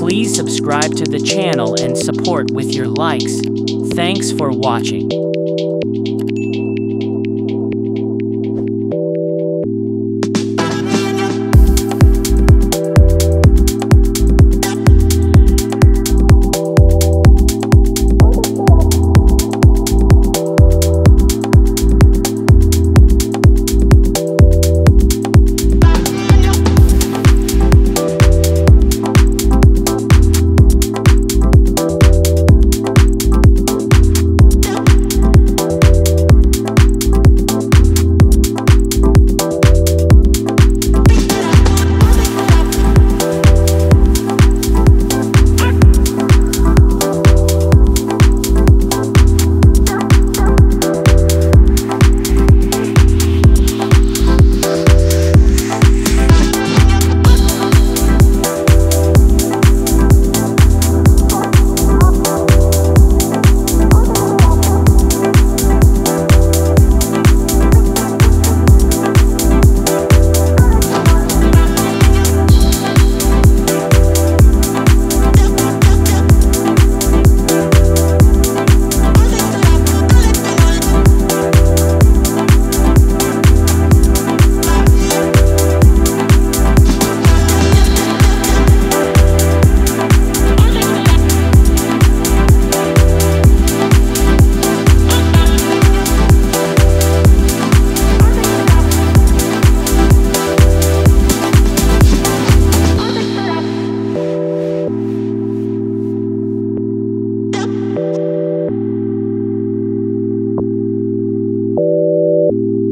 Please subscribe to the channel and support with your likes. Thanks for watching. you